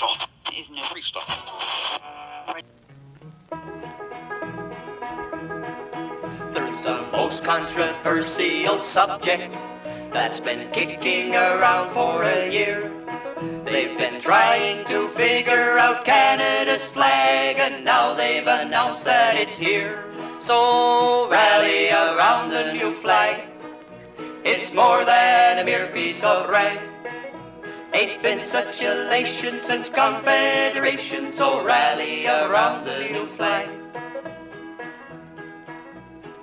free stuff. There's a most controversial subject that's been kicking around for a year. They've been trying to figure out Canada's flag, and now they've announced that it's here. So rally around the new flag. It's more than a mere piece of rag. Ain't been such elation since Confederation, so rally around the new flag.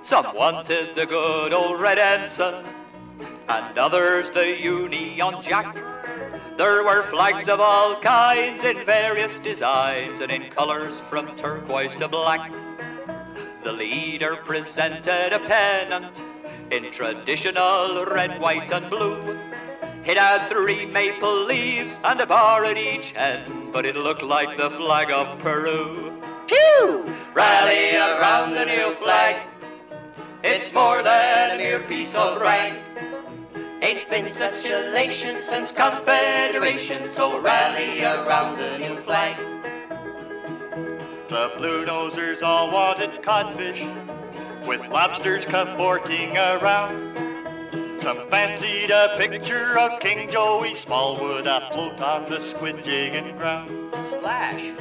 Some wanted the good old red ensign, and others the Union Jack. There were flags of all kinds in various designs and in colours from turquoise to black. The leader presented a pennant in traditional red, white, and blue. It had three maple leaves and a bar at each end, but it looked like the flag of Peru. Pew! Rally around the new flag. It's more than a mere piece of rag. Ain't been such elation since Confederation, so rally around the new flag. The blue nosers all wanted codfish, with lobsters cavorting around. Some fancied a picture of King Joey Smallwood afloat on the squid jigging ground. Splash!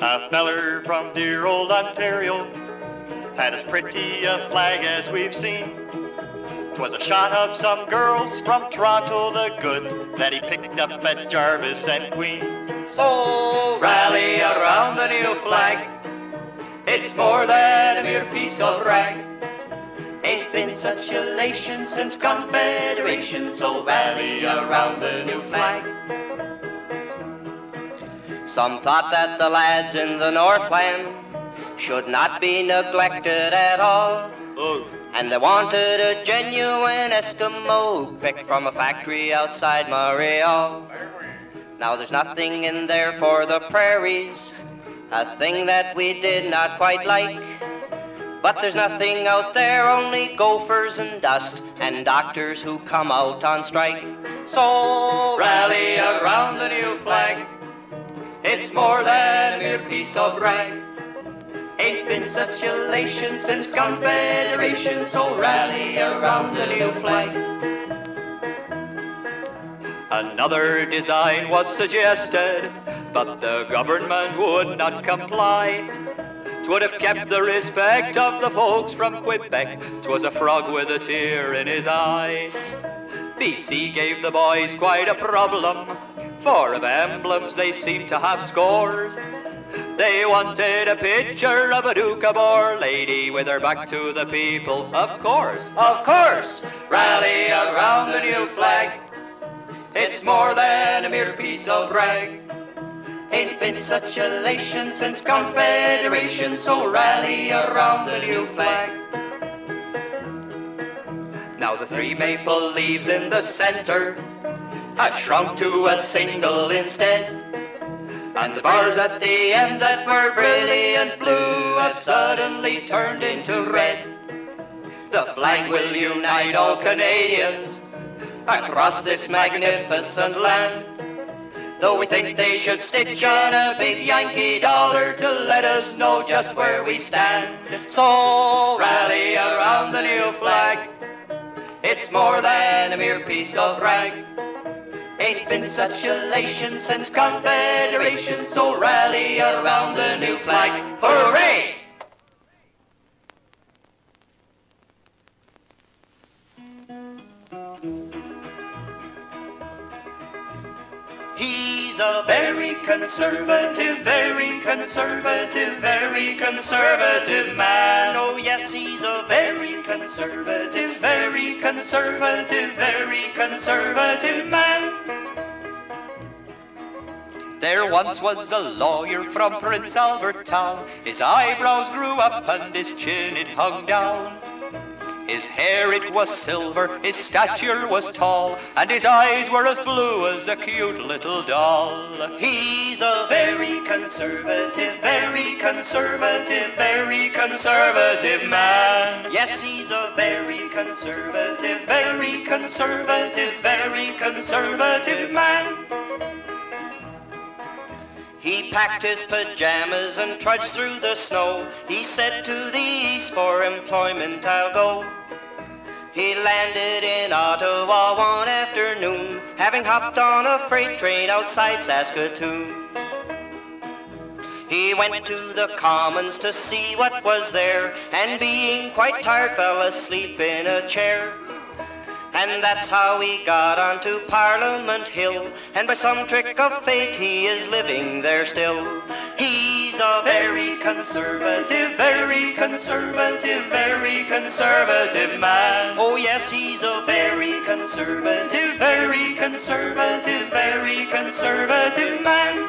A feller from dear old Ontario had as pretty a flag as we've seen. 'Twas a shot of some girls from Toronto the good that he picked up at Jarvis and Queen. So rally around the new flag. It's more than a mere piece of rag. Ain't been such elation since Confederation, so rally around the new flag. Some thought that the lads in the Northland should not be neglected at all. And they wanted a genuine Eskimo picked from a factory outside Montreal. Now there's nothing in there for the prairies, a thing that we did not quite like. But there's nothing out there, only gophers and dust, and doctors who come out on strike. So rally around the new flag. It's more than a mere piece of rag. Ain't been such elation since Confederation, so rally around the new flag. Another design was suggested, but the government would not comply. 'Twould have kept the respect of the folks from Quebec. 'Twas a frog with a tear in his eye. BC gave the boys quite a problem, for of emblems they seemed to have scores. They wanted a picture of a Doukhobor lady with her back to the people, of course. Of course! Rally around the new flag. It's more than a mere piece of rag. Ain't been such elation since Confederation, so rally around the new flag. Now the three maple leaves in the center have shrunk to a single instead. And the bars at the ends that were brilliant blue have suddenly turned into red. The flag will unite all Canadians across this magnificent land. Though we think they should stitch on a big Yankee dollar to let us know just where we stand. So rally around the new flag. It's more than a mere piece of rag. Ain't been such elation since Confederation, so rally around the new flag. Hooray! He's a very conservative, very conservative, very conservative man. Oh yes, he's a very conservative, very conservative, very conservative man. There once was a lawyer from Prince Albert Town. His eyebrows grew up and his chin it hung down. His hair it was silver, his stature was tall, and his eyes were as blue as a cute little doll. He's a very conservative, very conservative, very conservative man. Yes, he's a very conservative, very conservative, very conservative man. He packed his pajamas and trudged through the snow. He said to the east for employment I'll go. He landed in Ottawa one afternoon, having hopped on a freight train outside Saskatoon. He went to the commons to see what was there, and being quite tired fell asleep in a chair. And that's how he got onto Parliament Hill. And by some trick of fate, he is living there still. He's a very conservative, very conservative, very conservative man. Oh, yes, he's a very conservative, very conservative, very conservative man.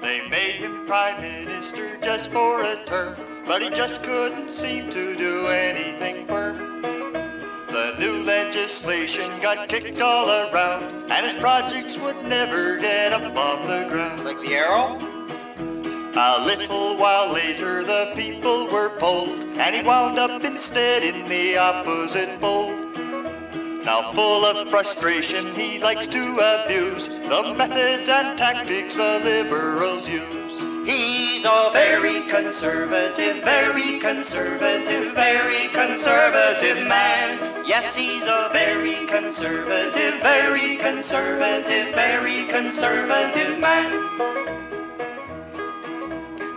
They made him prime minister just for a term, but he just couldn't seem to do anything firm. The new legislation got kicked all around, and his projects would never get up off the ground. Like the arrow? A little while later, the people were polled, and he wound up instead in the opposite fold. Now, full of frustration, he likes to abuse the methods and tactics the liberals use. He's a very conservative, very conservative, very conservative man. Yes, he's a very conservative, very conservative, very conservative man.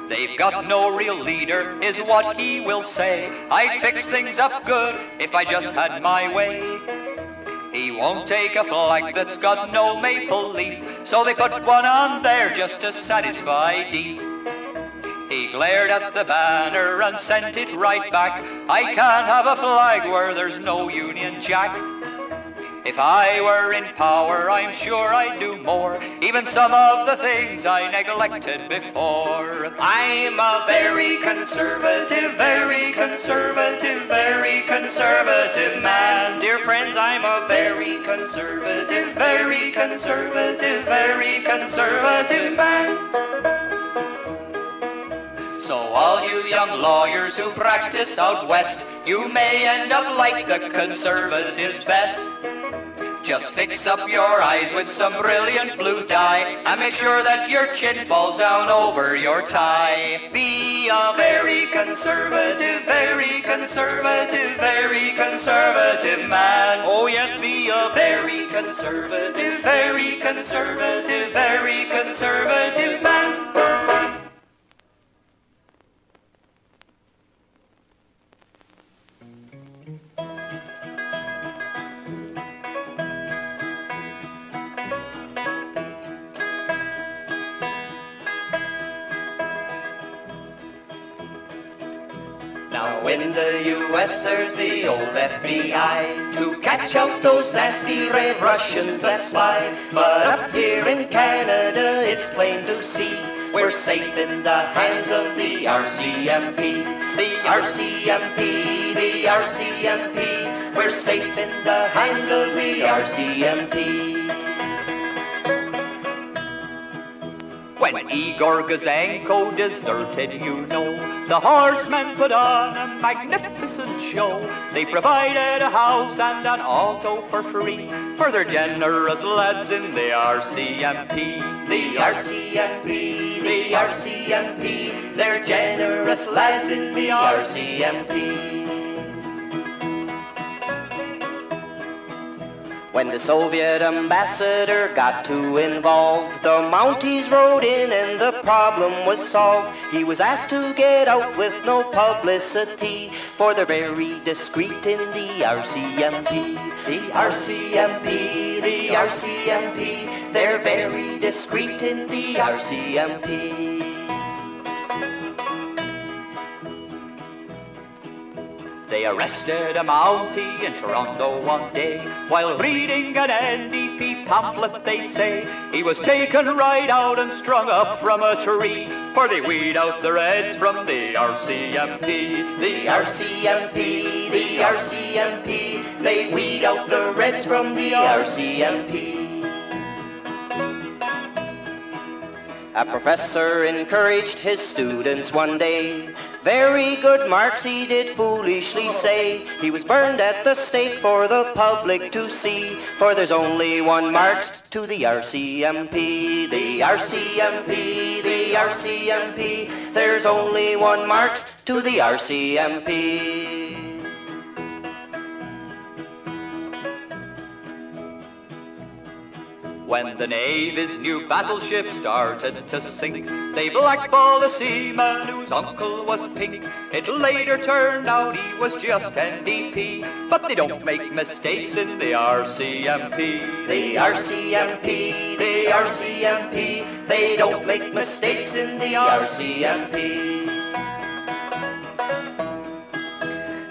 They've got no real leader, is what he will say. I'd fix things up good if I just had my way. He won't take a flag that's got no maple leaf, so they put one on there just to satisfy Dief. He glared at the banner and sent it right back. I can't have a flag where there's no Union Jack. If I were in power, I'm sure I'd do more, even some of the things I neglected before. I'm a very conservative, very conservative, very conservative man. Dear friends, I'm a very conservative, very conservative, very conservative man. So all you young lawyers who practice out west, you may end up like the conservatives best. Just fix up your eyes with some brilliant blue dye and make sure that your chin falls down over your tie. Be a very conservative, very conservative, very conservative man. Oh yes, be a very conservative, very conservative, very conservative man. Now in the US there's the old FBI to catch out those nasty red Russians that spy. But up here in Canada it's plain to see we're safe in the hands of the RCMP. The RCMP, the RCMP. We're safe in the hands of the RCMP. When Igor Gouzenko deserted, you know, the horsemen put on a magnificent show. They provided a house and an auto for free for their generous lads in the RCMP. The RCMP, the RCMP, they're generous lads in the RCMP. When the Soviet ambassador got too involved, the Mounties rode in and the problem was solved. He was asked to get out with no publicity, for they're very discreet in the RCMP. The RCMP, the RCMP, they're very discreet in the RCMP. They arrested a Mountie in Toronto one day while reading an NDP pamphlet, they say. He was taken right out and strung up from a tree, for they weed out the Reds from the RCMP. The RCMP, the RCMP, they weed out the Reds from the RCMP. A professor encouraged his students one day. Very good marks he did foolishly say. He was burned at the stake for the public to see. For there's only one marks to the RCMP. The RCMP, the RCMP. There's only one marks to the RCMP. When the Navy's new battleship started to sink, they blackballed a seaman whose uncle was pink. It later turned out he was just NDP, but they don't make mistakes in the RCMP. The RCMP, the RCMP, they don't make mistakes in the RCMP.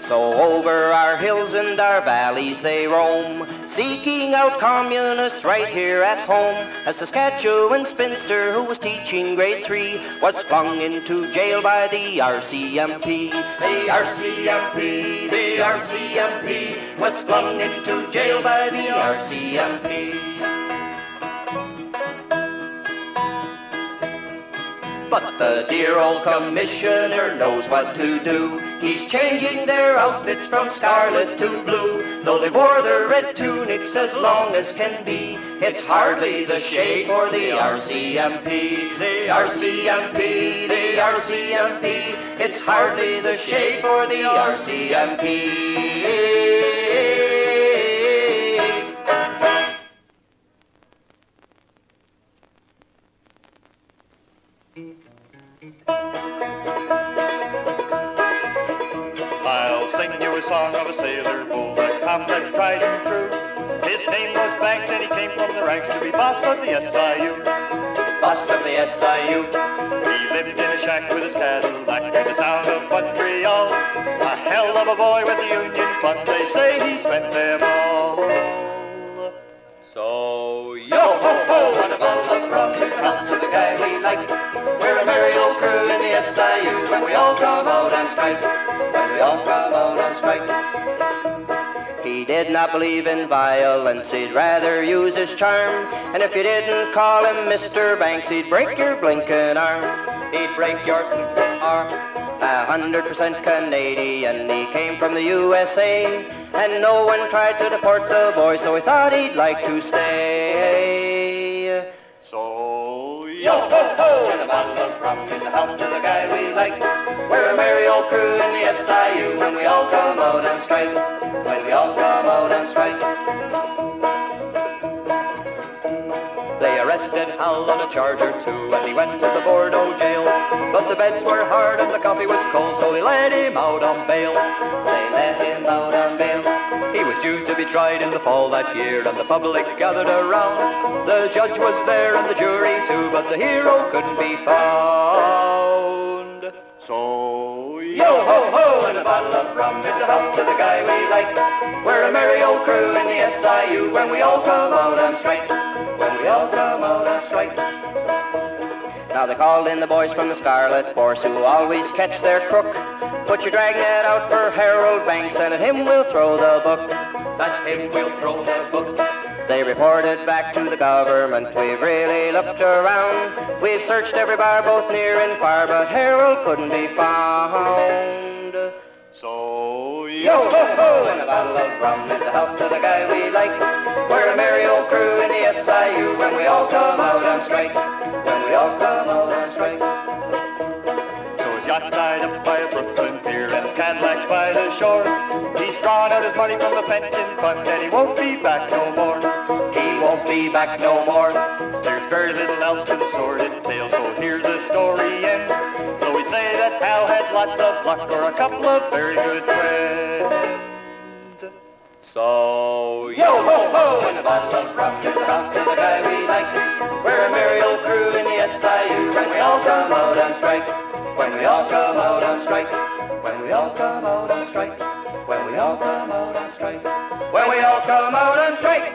So over our hills and our valleys they roam, seeking out communists right here at home. A Saskatchewan spinster who was teaching grade three was flung into jail by the RCMP. The RCMP, the RCMP was flung into jail by the RCMP. But the dear old commissioner knows what to do. He's changing their outfits from scarlet to blue. Though they wore their red tunics as long as can be, it's hardly the shape for the RCMP. The RCMP, the RCMP, it's hardly the shape for the RCMP. Came from the ranks to be boss of the SIU. Boss of the SIU. He lived in a shack with his Cadillac in the town of Montreal. A hell of a boy with the Union funds, they say he spent them all. So yo ho ho and a bottle of rum is help to the guy we like. We're a merry old crew in the SIU when we all come out on strike. When we all come out on strike. Did not believe in violence, he'd rather use his charm. And if you didn't call him Mr. Banks, he'd break your blinking arm. He'd break your arm. A hundred percent Canadian, he came from the USA. And no one tried to deport the boy, so he thought he'd like to stay. So Yo ho ho, and a bottle of rum is a help to the guy we like. We're a merry old crew in the SIU when we all come out on strike. When we all come out on strike. They arrested Hal on a charge or two, and he went to the Bordeaux jail. But the beds were hard and the coffee was cold, so they let him out on bail. They let him out on bail. He was due to be tried in the fall that year, and the public gathered around. The judge was there and the jury too, but the hero couldn't be found. So Yo ho ho, and a bottle of rum is a help to the guy we like. We're a merry old crew in the SIU when we all come out on strike. When we all come out on strike. Now they called in the boys from the Scarlet Force who always catch their crook. Put your dragnet out for Harold Banks and at him we'll throw the book. At him we'll throw the book. They reported back to the government, we've really looked around. We've searched every bar both near and far, but Harold couldn't be found. Yo ho ho, and a bottle of rum is a help to the guy we like. We're a merry old crew in the SIU when we all come out on strike. When we all come out on strike. So his yacht's tied up by a Brooklyn pier and his Cadillac's by the shore. He's drawn out his money from the pension fund and he won't be back no more. He won't be back no more. There's very little else to the sordid tale, so here's the story ends. So we say that Hal had lots of luck or a couple of bottle of rum is a to the guy we like. We're a merry old crew in the SIU when we all come out on strike. When we all come out on strike. When we all come out on strike. When we all come out on strike. When we all come out